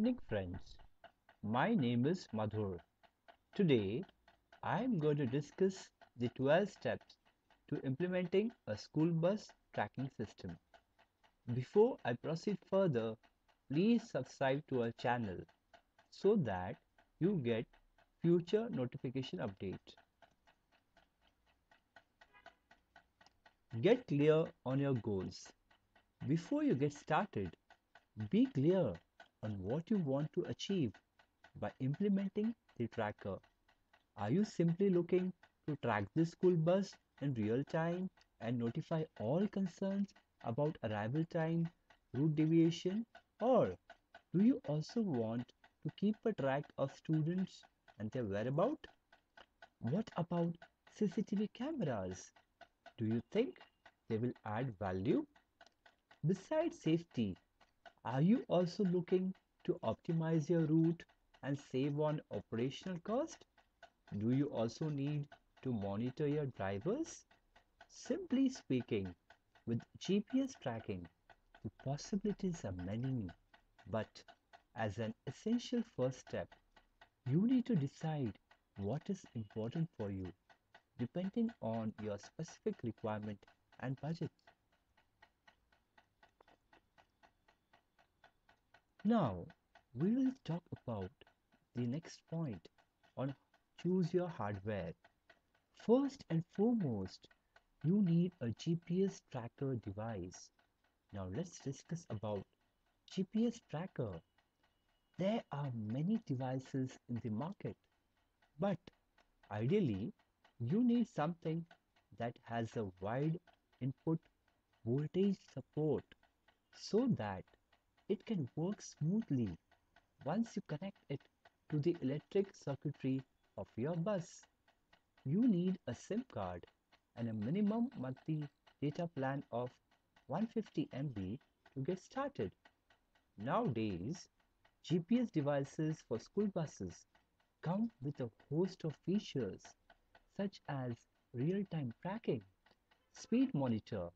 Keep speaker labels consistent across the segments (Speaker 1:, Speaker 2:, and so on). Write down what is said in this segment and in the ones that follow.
Speaker 1: evening, friends. My name is Madhur. Today, I am going to discuss the 12 steps to implementing a school bus tracking system. Before I proceed further, please subscribe to our channel so that you get future notification updates. Get clear on your goals. Before you get started, be clear on what you want to achieve by implementing the tracker. Are you simply looking to track the school bus in real time and notify all concerns about arrival time, route deviation, or do you also want to keep a track of students and their whereabouts? What about CCTV cameras? Do you think they will add value? Besides safety, are you also looking to optimize your route and save on operational cost? Do you also need to monitor your drivers? Simply speaking, with GPS tracking, the possibilities are many, but as an essential first step, you need to decide what is important for you depending on your specific requirement and budget. Now, we will talk about the next point on choose your hardware. First and foremost, you need a GPS tracker device. Now let's discuss about GPS tracker. There are many devices in the market, but ideally you need something that has a wide input voltage support so that it can work smoothly once you connect it to the electric circuitry of your bus. You need a SIM card and a minimum monthly data plan of 150 MB to get started. Nowadays, GPS devices for school buses come with a host of features such as real-time tracking, speed monitor,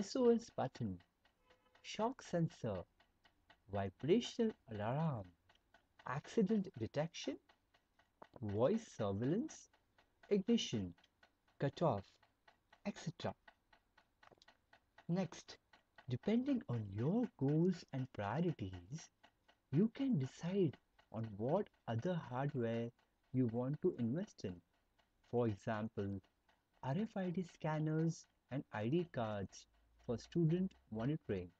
Speaker 1: SOS button, shock sensor, vibrational alarm, accident detection, voice surveillance, ignition, cutoff, etc. Next, depending on your goals and priorities, you can decide on what other hardware you want to invest in. For example, RFID scanners and ID cards for student monitoring,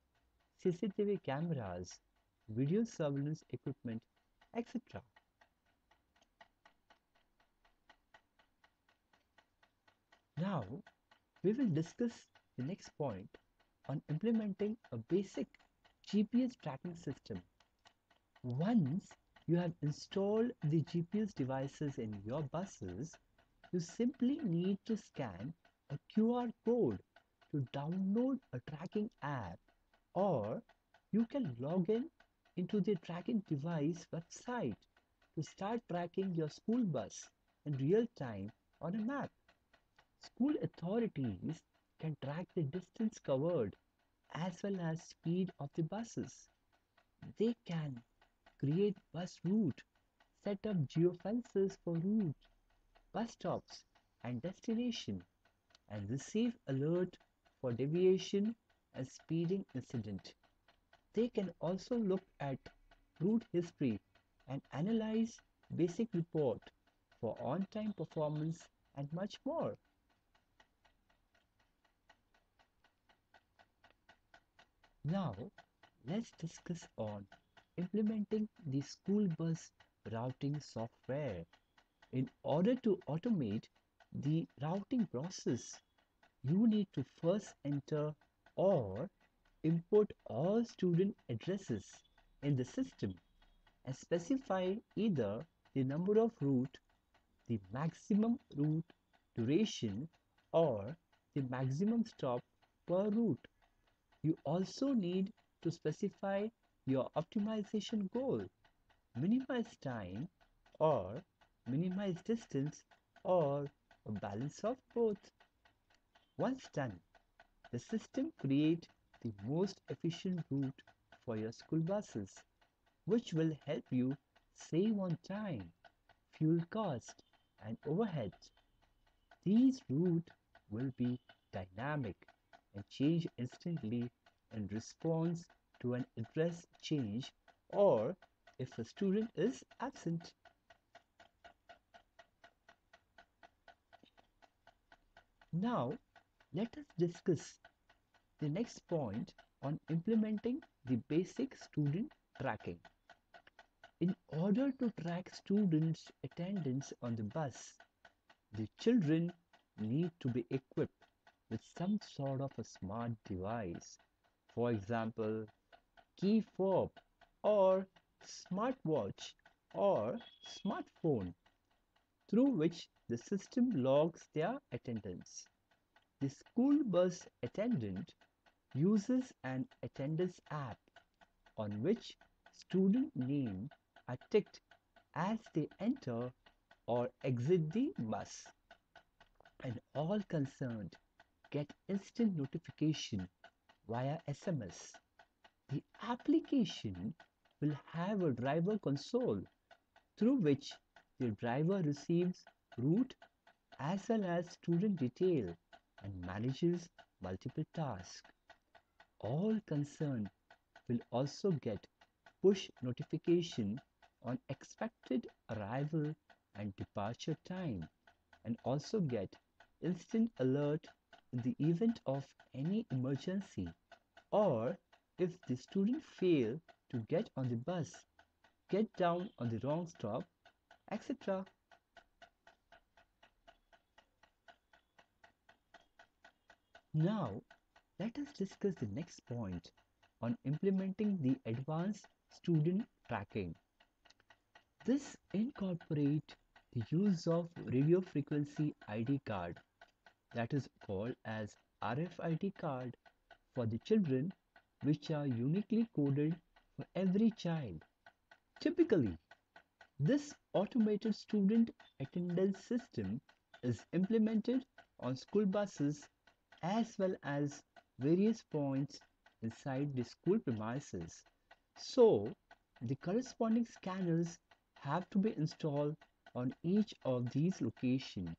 Speaker 1: CCTV cameras, video surveillance equipment, etc. Now, we will discuss the next point on implementing a basic GPS tracking system. Once you have installed the GPS devices in your buses, you simply need to scan a QR code to download a tracking app or you can log in into the tracking device website to start tracking your school bus in real time on a map. School authorities can track the distance covered as well as speed of the buses. They can create bus route, set up geofences for route, bus stops and destination, and receive alert for deviation and speeding incident. They can also look at route history and analyze basic report for on-time performance and much more. Now, let's discuss on implementing the school bus routing software. In order to automate the routing process, you need to first enter or import all student addresses in the system and specify either the number of route, the maximum route duration or the maximum stop per route. You also need to specify your optimization goal, minimize time or minimize distance or a balance of both. Once done, the system create the most efficient route for your school buses. which will help you save on time, fuel cost, and overheads. These routes will be dynamic and change instantly in response to an address change or if a student is absent. Now, let us discuss the next point on implementing the basic student tracking. In order to track students' attendance on the bus, the children need to be equipped with some sort of a smart device. For example, key fob or smartwatch or smartphone through which the system logs their attendance. The school bus attendant uses an attendance app on which student names are ticked as they enter or exit the bus, and all concerned get instant notification via SMS. The application will have a driver console through which the driver receives route as well as student detail and manages multiple tasks. All concerned will also get push notification on expected arrival and departure time and also get instant alert in the event of any emergency or if the student fail to get on the bus, get down on the wrong stop, etc. Now, let us discuss the next point on implementing the advanced student tracking. This incorporates the use of radio frequency ID card that is called as RFID card for the children which are uniquely coded for every child. Typically, this automated student attendance system is implemented on school buses as well as various points inside the school premises. So, the corresponding scanners have to be installed on each of these locations.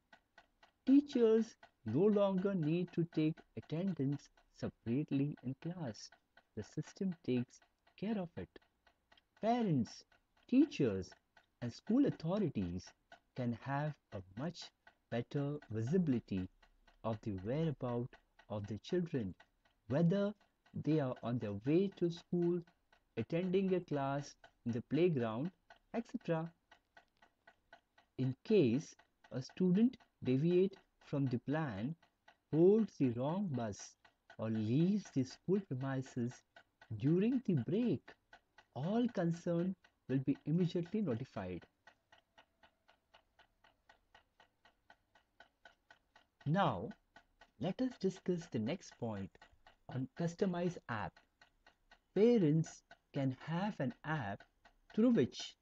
Speaker 1: Teachers no longer need to take attendance separately in class. The system takes care of it. Parents, teachers, and school authorities can have a much better visibility of the whereabout of the children, whether they are on their way to school, attending a class in the playground, etc. In case a student deviates from the plan, boards the wrong bus, or leaves the school premises during the break, all concerned will be immediately notified. Now, let us discuss the next point on customized app. Parents can have an app through which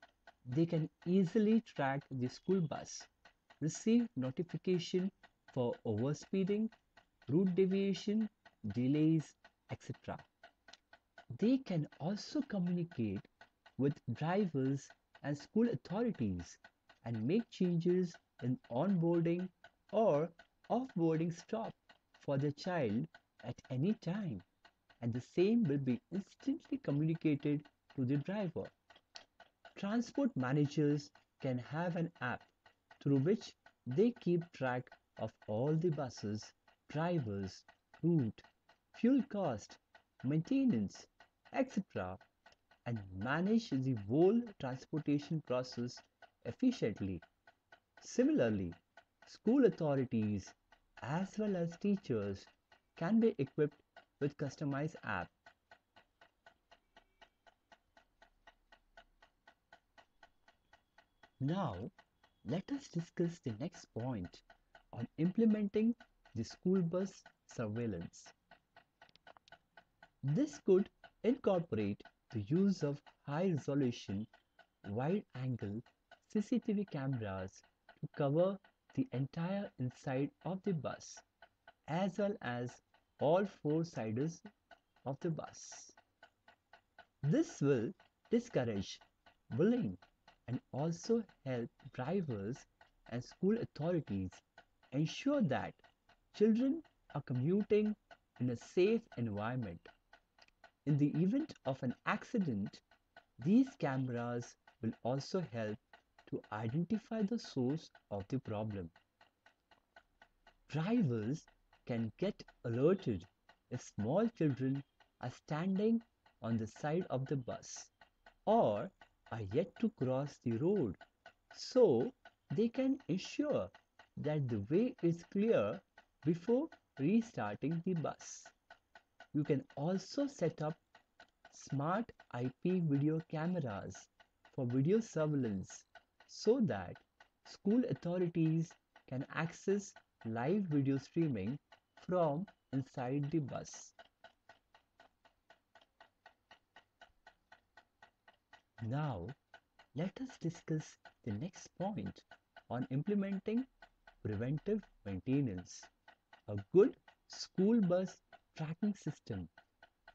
Speaker 1: they can easily track the school bus, receive notification for overspeeding, route deviation, delays, etc. They can also communicate with drivers and school authorities and make changes in onboarding or offboarding stop for the child at any time and the same will be instantly communicated to the driver. Transport managers can have an app through which they keep track of all the buses, drivers, route, fuel cost, maintenance, etc. and manage the whole transportation process efficiently. Similarly, school authorities as well as teachers can be equipped with customized app. Now, let us discuss the next point on implementing the school bus surveillance. This could incorporate the use of high resolution, wide angle CCTV cameras to cover the entire inside of the bus as well as all four sides of the bus. This will discourage bullying and also help drivers and school authorities ensure that children are commuting in a safe environment. In the event of an accident, these cameras will also help to identify the source of the problem. Drivers can get alerted if small children are standing on the side of the bus or are yet to cross the road so they can ensure that the way is clear before restarting the bus. You can also set up smart IP video cameras for video surveillance so that school authorities can access live video streaming from inside the bus. Now, let us discuss the next point on implementing preventive maintenance. A good school bus tracking system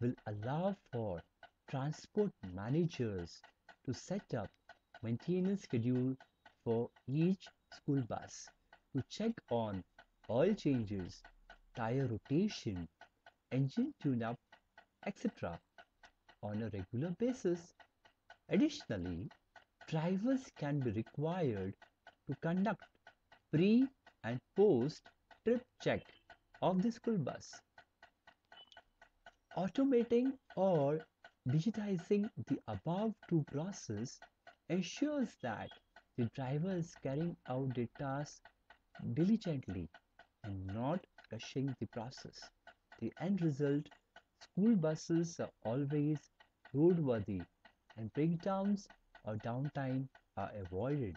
Speaker 1: will allow for transport managers to set up maintenance schedule for each school bus to check on oil changes, tire rotation, engine tune-up, etc. on a regular basis. Additionally, drivers can be required to conduct pre and post trip check of the school bus. Automating or digitizing the above two process ensures that the driver is carrying out the task diligently and not rushing the process. The end result school buses are always roadworthy and breakdowns or downtime are avoided.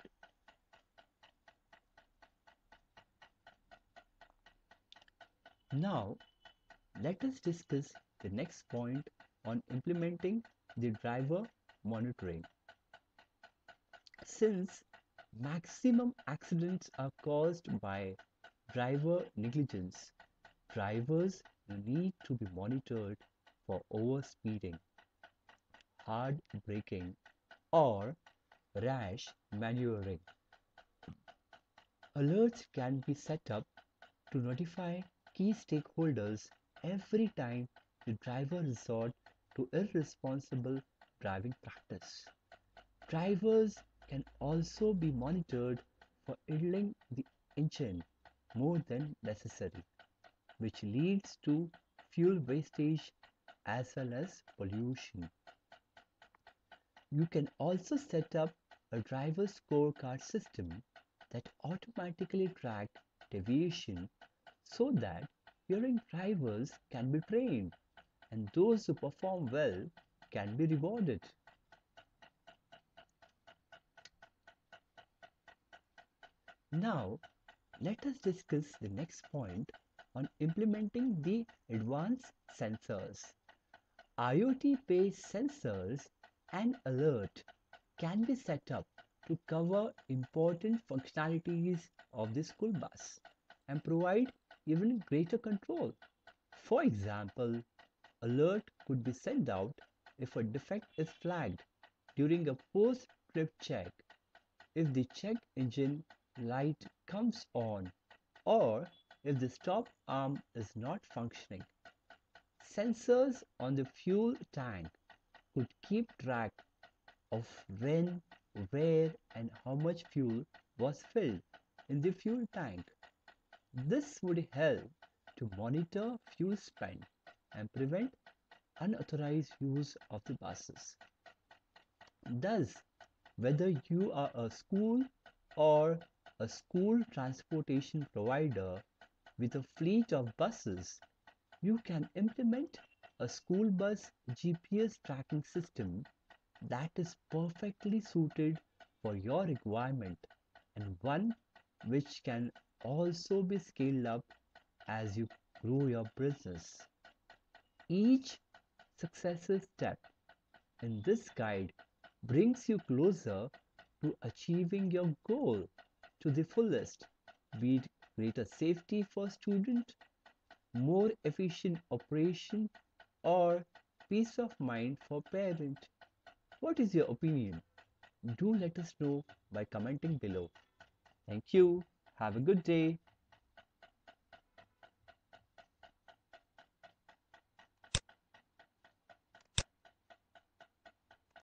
Speaker 1: Now, let us discuss the next point on implementing the driver monitoring. Since maximum accidents are caused by driver negligence, drivers need to be monitored for overspeeding, hard braking, or rash maneuvering. Alerts can be set up to notify key stakeholders every time the driver resort to irresponsible driving practice. Drivers can also be monitored for idling the engine more than necessary, which leads to fuel wastage as well as pollution. You can also set up a driver scorecard system that automatically track deviation so that erring drivers can be trained and those who perform well can be rewarded. Now, let us discuss the next point on implementing the advanced sensors. IoT-based sensors and alert can be set up to cover important functionalities of the school bus and provide even greater control. For example, alert could be sent out if a defect is flagged during a post-trip check, if the check engine light comes on, or if the stop arm is not functioning. Sensors on the fuel tank could keep track of when, where, and how much fuel was filled in the fuel tank. This would help to monitor fuel spend and prevent unauthorized use of the buses. Thus, whether you are a school or a school transportation provider with a fleet of buses, you can implement a school bus GPS tracking system that is perfectly suited for your requirement and one which can also be scaled up as you grow your business. Each successive step in this guide brings you closer to achieving your goal to the fullest, be it greater safety for student, more efficient operation, or peace of mind for parent. What is your opinion? Do let us know by commenting below. Thank you. Have a good day.